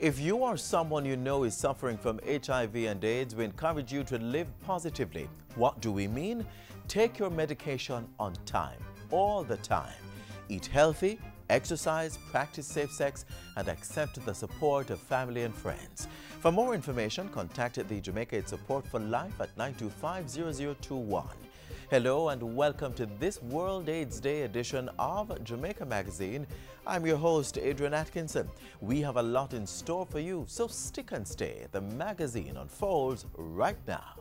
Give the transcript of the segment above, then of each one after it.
If you or someone you know is suffering from HIV and AIDS, we encourage you to live positively. What do we mean? Take your medication on time, all the time. Eat healthy, exercise, practice safe sex, and accept the support of family and friends. For more information, contact the Jamaica AIDS Support for Life at 925-0021. Hello and welcome to this World AIDS Day edition of Jamaica Magazine. I'm your host, Adrian Atkinson. We have a lot in store for you, so stick and stay. The magazine unfolds right now.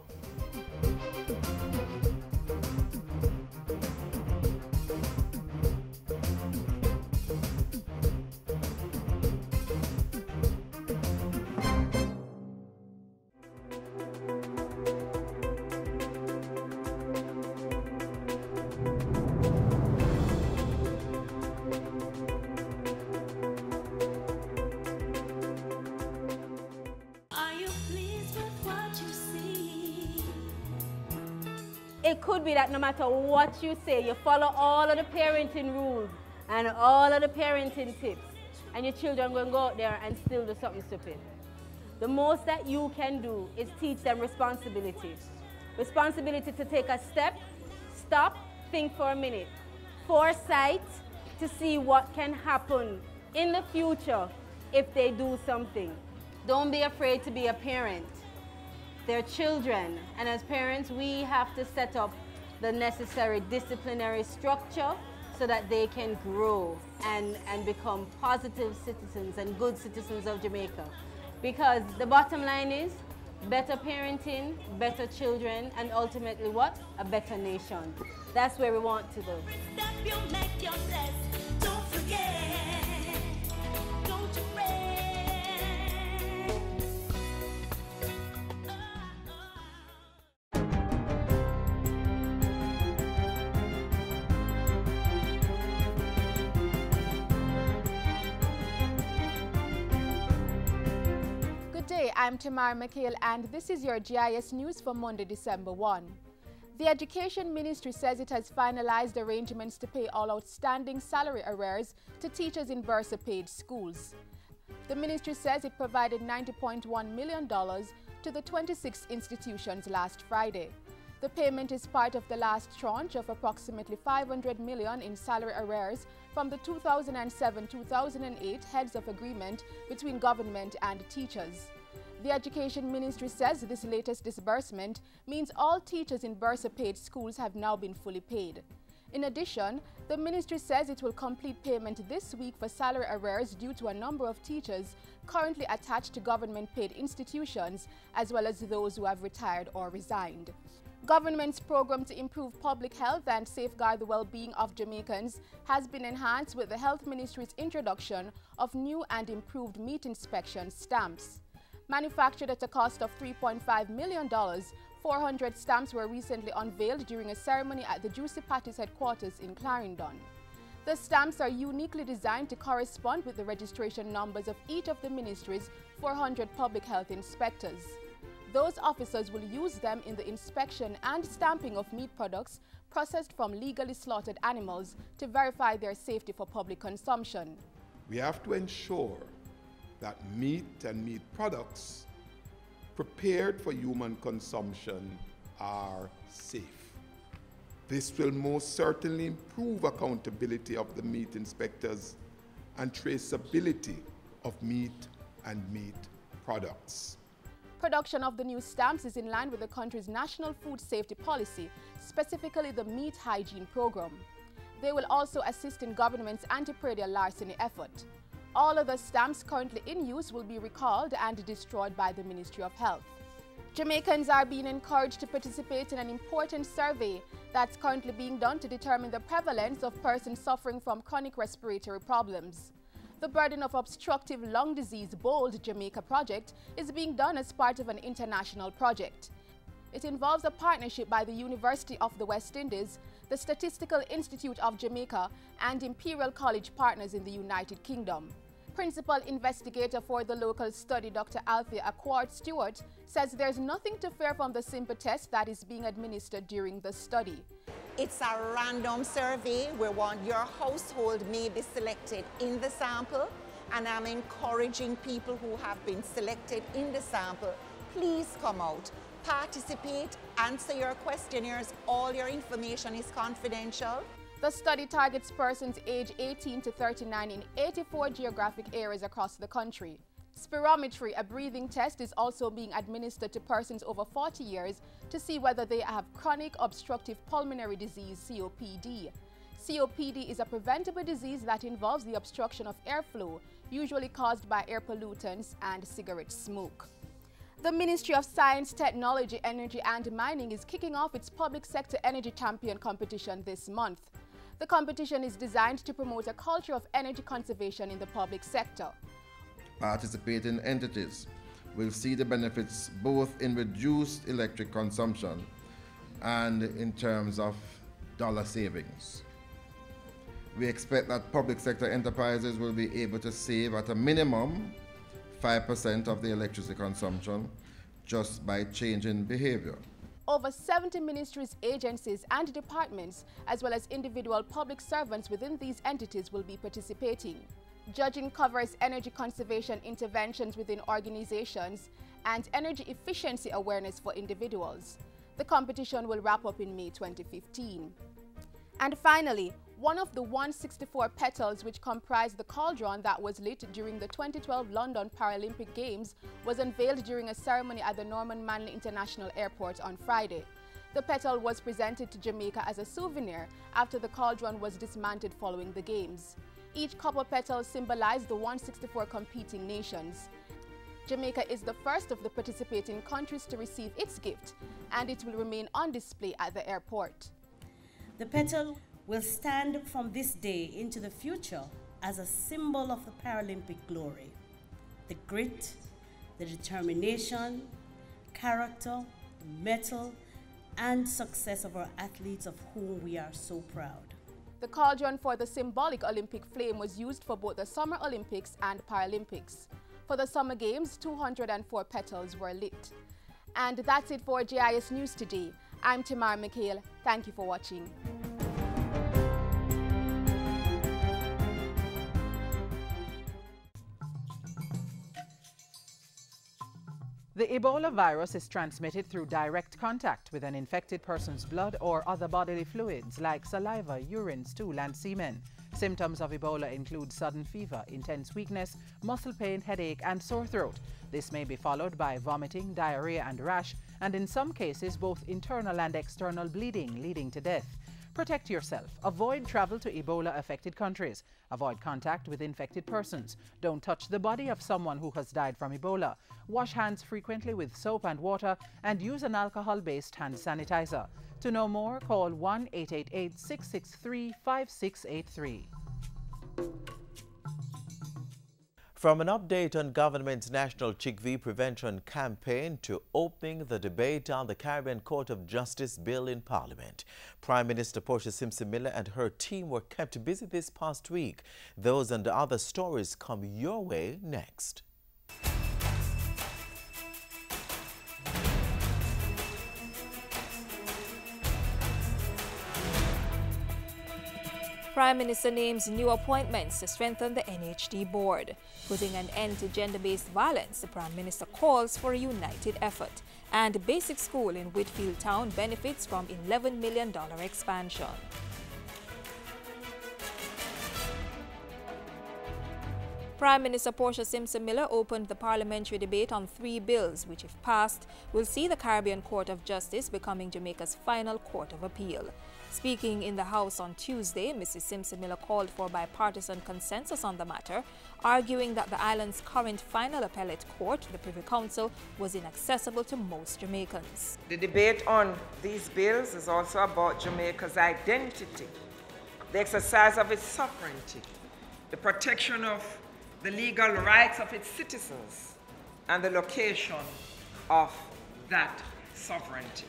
No matter what you say, you follow all of the parenting rules and all of the parenting tips, and your children are going to go out there and still do something stupid. The most that you can do is teach them responsibility. Responsibility to take a step, stop, think for a minute. Foresight to see what can happen in the future if they do something. Don't be afraid to be a parent They're children. And as parents, we have to set up the necessary disciplinary structure so that they can grow and, and become positive citizens and good citizens of Jamaica. Because the bottom line is better parenting, better children, and ultimately what? A better nation. That's where we want to go. I'm Tamara McHale and this is your JIS news for Monday, December 1. The Education Ministry says it has finalized arrangements to pay all outstanding salary arrears to teachers in bursar paid schools. The ministry says it provided $90.1 million to the 26 institutions last Friday. The payment is part of the last tranche of approximately 500 million in salary arrears from the 2007-2008 heads of agreement between government and teachers. The Education Ministry says this latest disbursement means all teachers in bursar paid schools have now been fully paid. In addition, the ministry says it will complete payment this week for salary arrears due to a number of teachers currently attached to government paid institutions as well as those who have retired or resigned. Government's program to improve public health and safeguard the well-being of Jamaicans has been enhanced with the Health Ministry's introduction of new and improved meat inspection stamps. Manufactured at a cost of $3.5 million, 400 stamps were recently unveiled during a ceremony at the Juicy Patties headquarters in Clarendon. The stamps are uniquely designed to correspond with the registration numbers of each of the ministry's 400 public health inspectors. Those officers will use them in the inspection and stamping of meat products processed from legally slaughtered animals to verify their safety for public consumption. We have to ensure that meat and meat products prepared for human consumption are safe. This will most certainly improve accountability of the meat inspectors and traceability of meat and meat products. Production of the new stamps is in line with the country's national food safety policy, specifically the meat hygiene program. They will also assist in government's anti-predial larceny effort. All of the stamps currently in use will be recalled and destroyed by the Ministry of Health. Jamaicans are being encouraged to participate in an important survey that's currently being done to determine the prevalence of persons suffering from chronic respiratory problems. The Burden of Obstructive Lung Disease Bold Jamaica project is being done as part of an international project. It involves a partnership by the University of the West Indies, the Statistical Institute of Jamaica, and Imperial College partners in the United Kingdom. Principal investigator for the local study, Dr. Althea Aquart Stewart, says there's nothing to fear from the simple test that is being administered during the study. It's a random survey where one, your household may be selected in the sample and I'm encouraging people who have been selected in the sample, please come out, participate, answer your questionnaires. All your information is confidential. The study targets persons aged 18 to 39 in 84 geographic areas across the country. Spirometry, a breathing test, is also being administered to persons over 40 years to see whether they have chronic obstructive pulmonary disease, COPD. COPD is a preventable disease that involves the obstruction of airflow, usually caused by air pollutants and cigarette smoke. The Ministry of Science, Technology, Energy and Mining is kicking off its public sector energy champion competition this month. The competition is designed to promote a culture of energy conservation in the public sector. Participating entities will see the benefits both in reduced electric consumption and in terms of dollar savings. We expect that public sector enterprises will be able to save at a minimum 5% of the electricity consumption just by changing behavior. Over 70 ministries, agencies and departments, as well as individual public servants within these entities will be participating. Judging covers energy conservation interventions within organizations and energy efficiency awareness for individuals. The competition will wrap up in May 2015. And finally, one of the 164 petals which comprised the cauldron that was lit during the 2012 London Paralympic Games was unveiled during a ceremony at the Norman Manley International Airport on Friday. The petal was presented to Jamaica as a souvenir after the cauldron was dismantled following the Games. Each copper petal symbolized the 164 competing nations. Jamaica is the first of the participating countries to receive its gift, and it will remain on display at the airport. The petal will stand from this day into the future as a symbol of the Paralympic glory. The grit, the determination, character, mettle, and success of our athletes of whom we are so proud. The cauldron for the symbolic Olympic flame was used for both the Summer Olympics and Paralympics. For the Summer Games, 204 petals were lit. And that's it for JIS News today. I'm Tamar McHale. Thank you for watching. The Ebola virus is transmitted through direct contact with an infected person's blood or other bodily fluids like saliva, urine, stool, and semen. Symptoms of Ebola include sudden fever, intense weakness, muscle pain, headache, and sore throat. This may be followed by vomiting, diarrhea, and rash, and in some cases, both internal and external bleeding, leading to death. Protect yourself. Avoid travel to Ebola affected countries. Avoid contact with infected persons. Don't touch the body of someone who has died from Ebola. Wash hands frequently with soap and water and use an alcohol based hand sanitizer. To know more, call 1 888 663 5683. From an update on government's national CHIKV prevention campaign to opening the debate on the Caribbean Court of Justice bill in Parliament, Prime Minister Portia Simpson Miller and her team were kept busy this past week. Those and other stories come your way next. Prime Minister names new appointments to strengthen the NHT board. Putting an end to gender-based violence, the Prime Minister calls for a united effort. And a basic school in Whitfield Town benefits from $11 million expansion. Prime Minister Portia Simpson Miller opened the parliamentary debate on three bills, which, if passed, will see the Caribbean Court of Justice becoming Jamaica's final court of appeal. Speaking in the House on Tuesday, Mrs. Simpson Miller called for bipartisan consensus on the matter, arguing that the island's current final appellate court, the Privy Council, was inaccessible to most Jamaicans. The debate on these bills is also about Jamaica's identity, the exercise of its sovereignty, the protection of the legal rights of its citizens, and the location of that sovereignty.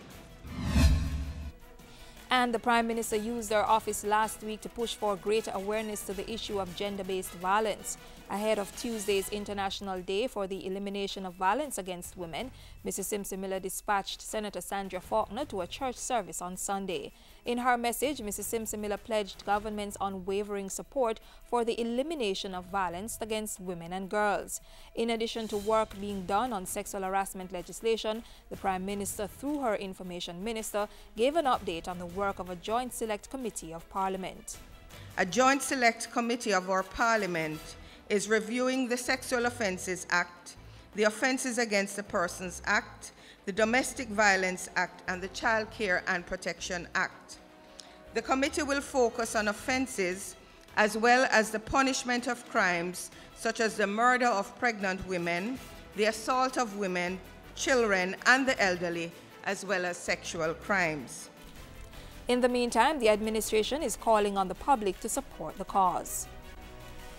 And the Prime Minister used their office last week to push for greater awareness to the issue of gender-based violence. Ahead of Tuesday's International Day for the Elimination of Violence Against Women, Mrs. Simpson Miller dispatched Senator Sandrea Falconer to a church service on Sunday. In her message, Mrs. Simpson Miller pledged government's unwavering support for the elimination of violence against women and girls. In addition to work being done on sexual harassment legislation, the Prime Minister, through her Information Minister, gave an update on the work of a joint select committee of Parliament. A joint select committee of our Parliament is reviewing the Sexual Offences Act, the Offences Against the Persons Act, the Domestic Violence Act, and the Child Care and Protection Act. The committee will focus on offences as well as the punishment of crimes such as the murder of pregnant women, the assault of women, children, and the elderly, as well as sexual crimes. In the meantime, the administration is calling on the public to support the cause.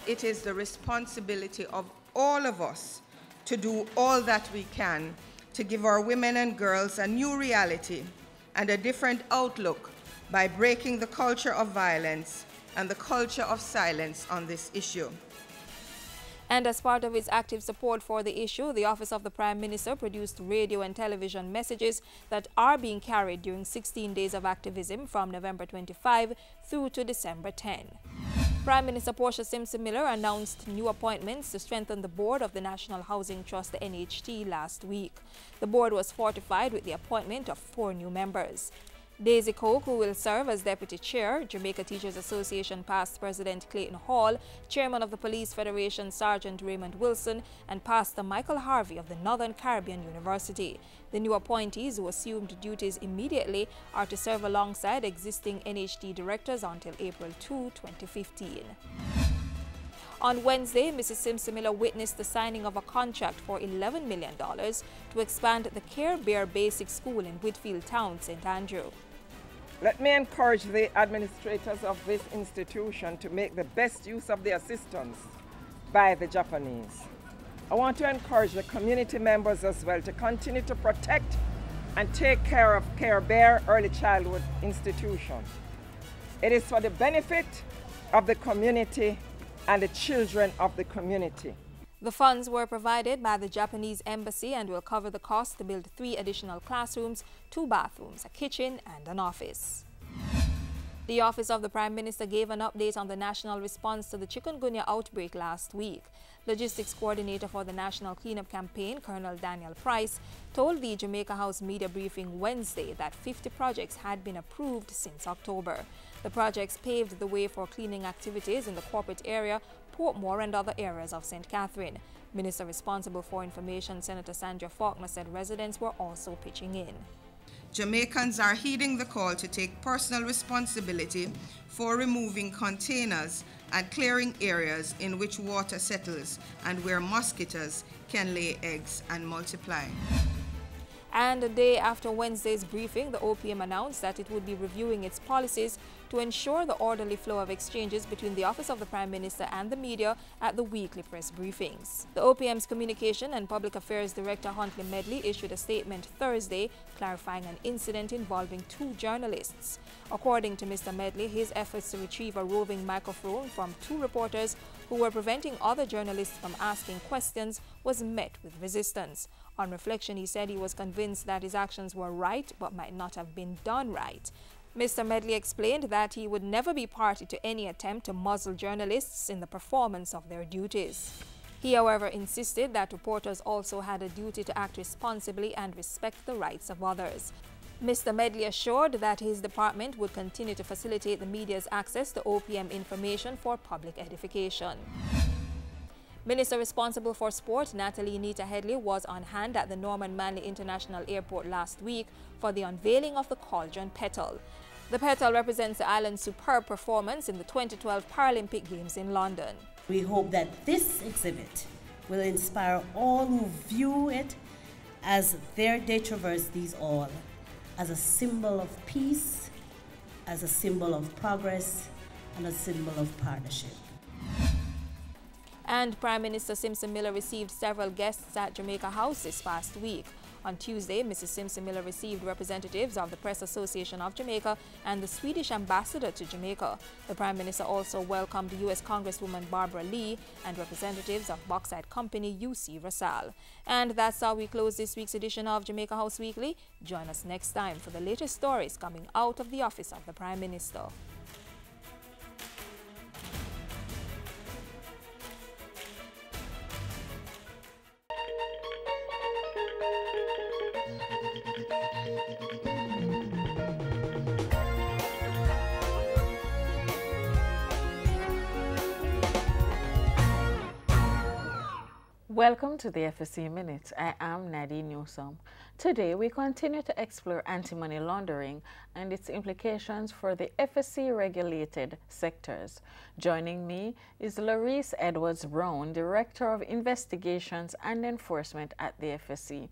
It is the responsibility of all of us to do all that we can to give our women and girls a new reality and a different outlook by breaking the culture of violence and the culture of silence on this issue. And as part of its active support for the issue, the Office of the Prime Minister produced radio and television messages that are being carried during 16 days of activism from November 25 through to December 10. Prime Minister Portia Simpson Miller announced new appointments to strengthen the board of the National Housing Trust, NHT, last week. The board was fortified with the appointment of four new members. Daisy Coke, who will serve as Deputy Chair, Jamaica Teachers Association past President Clayton Hall, Chairman of the Police Federation Sergeant Raymond Wilson, and Pastor Michael Harvey of the Northern Caribbean University. The new appointees who assumed duties immediately are to serve alongside existing NHT directors until April 2, 2015. On Wednesday, Mrs. Simpson Miller witnessed the signing of a contract for $11 million to expand the Care Bear Basic School in Whitfield Town, St. Andrew. Let me encourage the administrators of this institution to make the best use of the assistance by the Japanese. I want to encourage the community members as well to continue to protect and take care of Care Bear Early Childhood Institution. It is for the benefit of the community and the children of the community. The funds were provided by the Japanese embassy and will cover the cost to build three additional classrooms, two bathrooms, a kitchen and an office. The Office of the Prime Minister gave an update on the national response to the chikungunya outbreak last week. Logistics Coordinator for the National Cleanup Campaign, Colonel Daniel Price, told the Jamaica House media briefing Wednesday that 50 projects had been approved since October. The projects paved the way for cleaning activities in the corporate area Portmore and other areas of St. Catherine. Minister responsible for information, Senator Sandrea Falconer, said residents were also pitching in. Jamaicans are heeding the call to take personal responsibility for removing containers and clearing areas in which water settles and where mosquitoes can lay eggs and multiply. And a day after Wednesday's briefing, the OPM announced that it would be reviewing its policies to ensure the orderly flow of exchanges between the Office of the Prime Minister and the media at the weekly press briefings. The OPM's Communication and Public Affairs Director Huntley Medley issued a statement Thursday clarifying an incident involving two journalists. According to Mr. Medley, his efforts to retrieve a roving microphone from two reporters who were preventing other journalists from asking questions was met with resistance. On reflection, he said he was convinced that his actions were right but might not have been done right. Mr. Medley explained that he would never be party to any attempt to muzzle journalists in the performance of their duties. He, however, insisted that reporters also had a duty to act responsibly and respect the rights of others. Mr. Medley assured that his department would continue to facilitate the media's access to OPM information for public edification. Minister responsible for sport, Natalie Neita Headley, was on hand at the Norman Manley International Airport last week for the unveiling of the Cauldron Petal. The petal represents the island's superb performance in the 2012 Paralympic Games in London. We hope that this exhibit will inspire all who view it as their they traverse these all, as a symbol of peace, as a symbol of progress, and a symbol of partnership. And Prime Minister Simpson Miller received several guests at Jamaica House this past week. On Tuesday, Mrs. Simpson Miller received representatives of the Press Association of Jamaica and the Swedish ambassador to Jamaica. The Prime Minister also welcomed U.S. Congresswoman Barbara Lee and representatives of bauxite company UC Rusal. And that's how we close this week's edition of Jamaica House Weekly. Join us next time for the latest stories coming out of the office of the Prime Minister. Welcome to the FSC Minute. I am Nadine Newsom. Today we continue to explore anti-money laundering and its implications for the FSC regulated sectors. Joining me is Larice Edwards Brown, Director of Investigations and Enforcement at the FSC.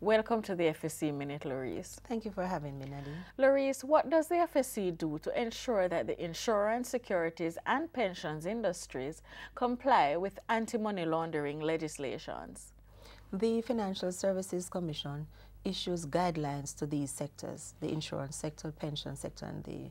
Welcome to the FSC Minute, Larice. Thank you for having me, Nadine. Larice, what does the FSC do to ensure that the insurance, securities, and pensions industries comply with anti-money laundering legislations? The Financial Services Commission issues guidelines to these sectors, the insurance sector, pension sector, and the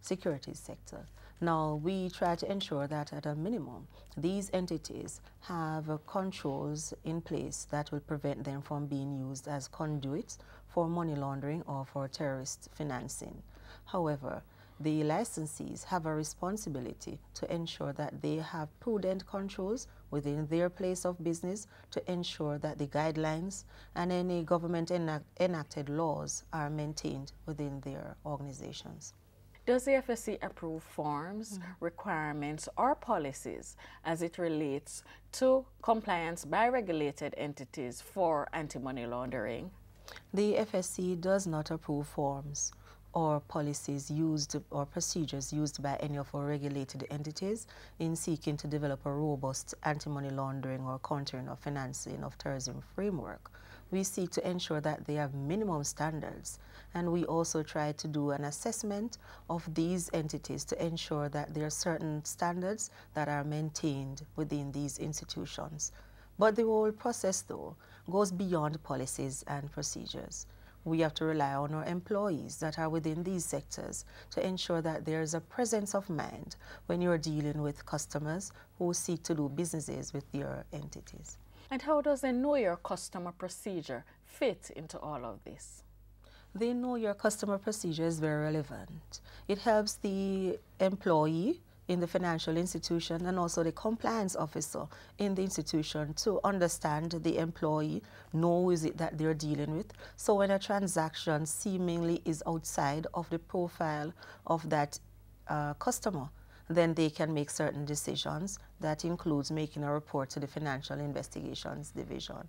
securities sector. Now, we try to ensure that at a minimum, these entities have uh, controls in place that will prevent them from being used as conduits for money laundering or for terrorist financing. However, the licensees have a responsibility to ensure that they have prudent controls within their place of business to ensure that the guidelines and any government enact enacted laws are maintained within their organizations. Does the FSC approve forms, mm -hmm. requirements, or policies as it relates to compliance by regulated entities for anti-money laundering? The FSC does not approve forms or policies used or procedures used by any of our regulated entities in seeking to develop a robust anti-money laundering or countering or financing of terrorism framework we seek to ensure that they have minimum standards. And we also try to do an assessment of these entities to ensure that there are certain standards that are maintained within these institutions. But the whole process, though, goes beyond policies and procedures. We have to rely on our employees that are within these sectors to ensure that there is a presence of mind when you're dealing with customers who seek to do businesses with your entities. And how does the know your customer procedure fit into all of this? The know your customer procedure is very relevant. It helps the employee in the financial institution and also the compliance officer in the institution to understand the employee, know who is it that they're dealing with. So when a transaction seemingly is outside of the profile of that uh, customer, then they can make certain decisions. That includes making a report to the Financial Investigations Division.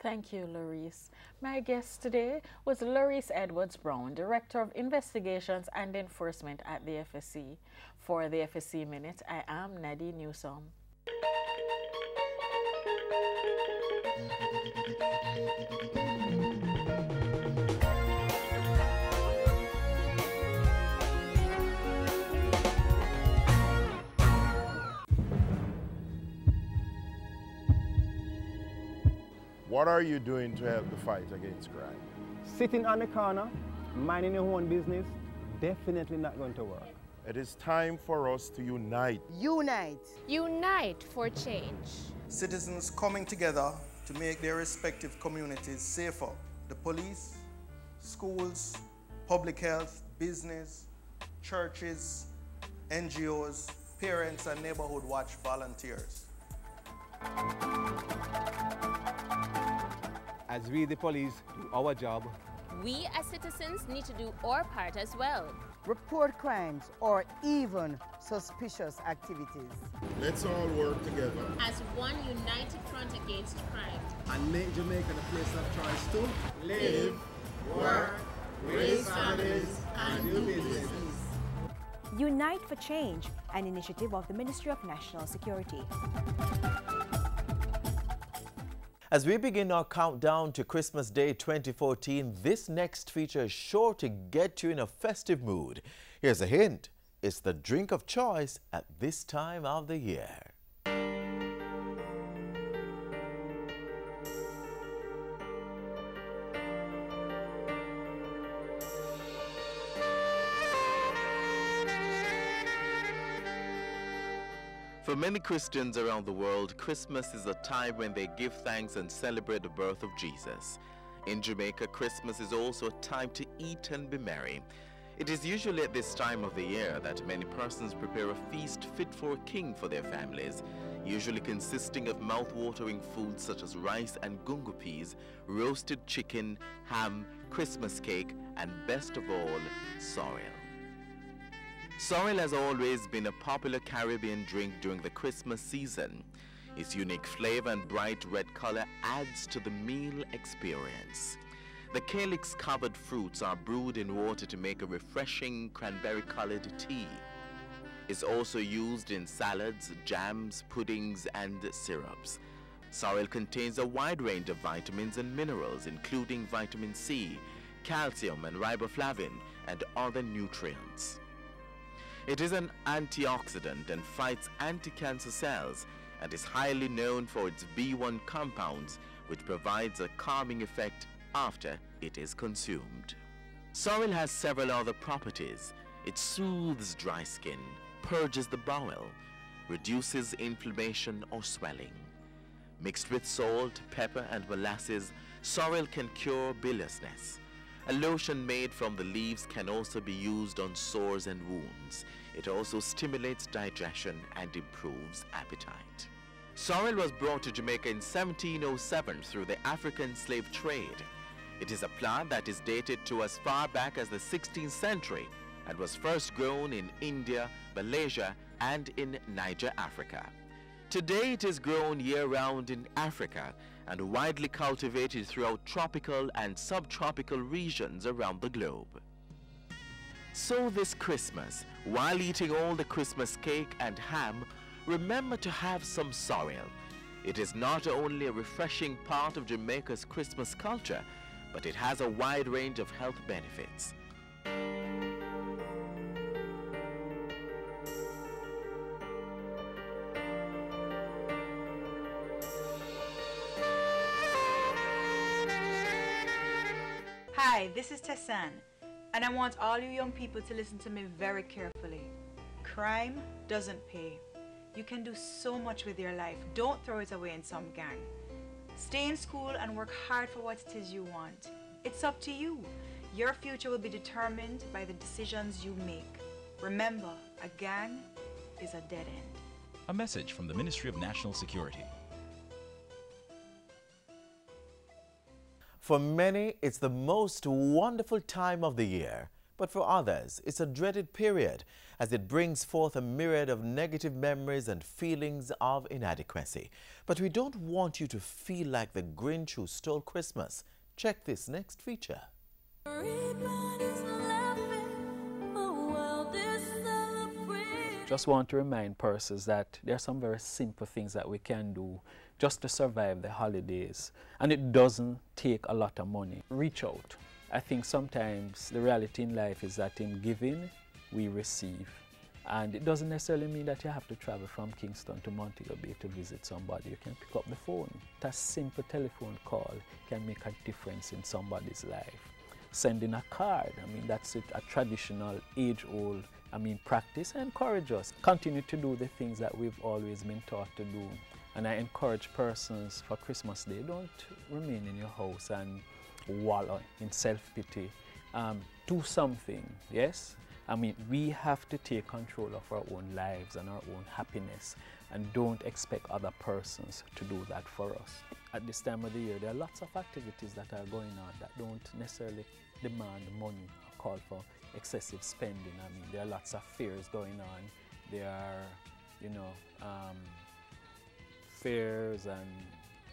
Thank you, Larice. My guest today was Larice Edwards Brown, Director of Investigations and Enforcement at the FSC. For the FSC Minute, I am Nadine Newsom. What are you doing to help the fight against crime? Sitting on the corner, minding your own business, definitely not going to work. It is time for us to unite. Unite. Unite for change. Citizens coming together to make their respective communities safer. The police, schools, public health, business, churches, NGOs, parents, and neighborhood watch volunteers. As we, the police, do our job, we as citizens need to do our part as well. Report crimes or even suspicious activities. Let's all work together as one united front against crime. And make Jamaica the place of choice to live, work, raise families, and do business. Unite for Change, an initiative of the Ministry of National Security. As we begin our countdown to Christmas Day 2014, this next feature is sure to get you in a festive mood. Here's a hint. It's the drink of choice at this time of the year. For many Christians around the world, Christmas is a time when they give thanks and celebrate the birth of Jesus. In Jamaica, Christmas is also a time to eat and be merry. It is usually at this time of the year that many persons prepare a feast fit for a king for their families, usually consisting of mouth-watering foods such as rice and gungo peas, roasted chicken, ham, Christmas cake, and best of all, sorrel. Sorrel has always been a popular Caribbean drink during the Christmas season. Its unique flavor and bright red color adds to the meal experience. The calyx-covered fruits are brewed in water to make a refreshing cranberry-colored tea. It's also used in salads, jams, puddings, and syrups. Sorrel contains a wide range of vitamins and minerals, including vitamin C, calcium, and riboflavin, and other nutrients. It is an antioxidant and fights anti-cancer cells and is highly known for its B1 compounds, which provides a calming effect after it is consumed. Sorrel has several other properties. It soothes dry skin, purges the bowel, reduces inflammation or swelling. Mixed with salt, pepper, and molasses, sorrel can cure biliousness. A lotion made from the leaves can also be used on sores and wounds. It also stimulates digestion and improves appetite. Sorrel was brought to Jamaica in 1707 through the African slave trade. It is a plant that is dated to as far back as the 16th century and was first grown in India, Malaysia, and in Niger, Africa. Today it is grown year-round in Africa and widely cultivated throughout tropical and subtropical regions around the globe. So this Christmas, while eating all the Christmas cake and ham, remember to have some sorrel. It is not only a refreshing part of Jamaica's Christmas culture, but it has a wide range of health benefits. Hi, this is Tessanne, and I want all you young people to listen to me very carefully. Crime doesn't pay. You can do so much with your life. Don't throw it away in some gang. Stay in school and work hard for what it is you want. It's up to you. Your future will be determined by the decisions you make. Remember, a gang is a dead end. A message from the Ministry of National Security. For many, it's the most wonderful time of the year. But for others, it's a dreaded period as it brings forth a myriad of negative memories and feelings of inadequacy. But we don't want you to feel like the Grinch who stole Christmas. Check this next feature. Just want to remind persons that there are some very simple things that we can do just to survive the holidays. And it doesn't take a lot of money. Reach out. I think sometimes the reality in life is that in giving, we receive. And it doesn't necessarily mean that you have to travel from Kingston to Montego Bay to visit somebody. You can pick up the phone. That simple telephone call can make a difference in somebody's life. Sending a card, I mean, that's it, a traditional, age-old, I mean, practice. Encourage us. Continue to do the things that we've always been taught to do. And I encourage persons for Christmas Day, don't remain in your house and wallow in self-pity. Um, do something, yes? I mean, we have to take control of our own lives and our own happiness and don't expect other persons to do that for us. At this time of the year, there are lots of activities that are going on that don't necessarily demand money or call for excessive spending. I mean, there are lots of fears going on. There are, you know, um, fairs and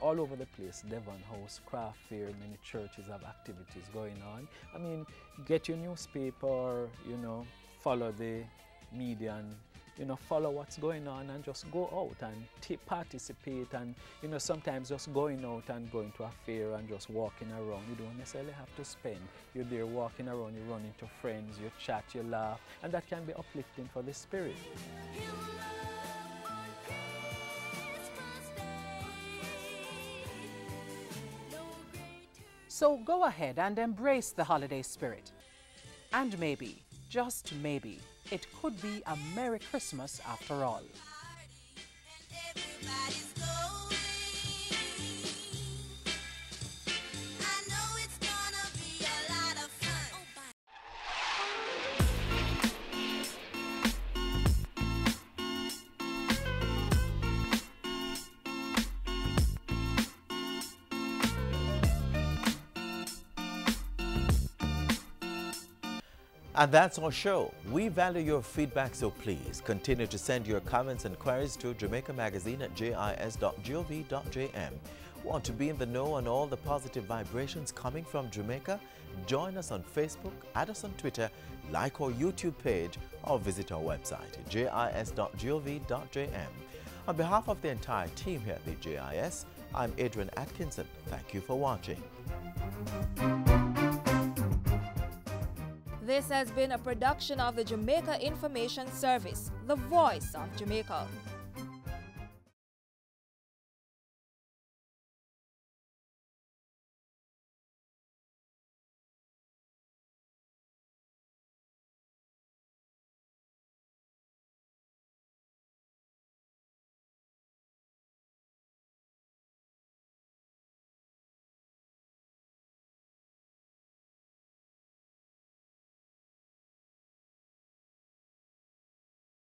all over the place. Devon House, craft fair, many churches have activities going on. I mean, get your newspaper, you know, follow the media and, you know, follow what's going on and just go out and participate and, you know, sometimes just going out and going to a fair and just walking around. You don't necessarily have to spend. You're there walking around, you run into friends, you chat, you laugh, and that can be uplifting for the spirit. So go ahead and embrace the holiday spirit. And maybe, just maybe, it could be a Merry Christmas after all. And that's our show. We value your feedback, so please continue to send your comments and queries to Jamaica Magazine at jis.gov.jm. Want to be in the know on all the positive vibrations coming from Jamaica? Join us on Facebook, add us on Twitter, like our YouTube page, or visit our website, jis.gov.jm. On behalf of the entire team here at the JIS, I'm Adrian Atkinson. Thank you for watching. This has been a production of the Jamaica Information Service, the voice of Jamaica.